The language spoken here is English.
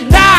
that.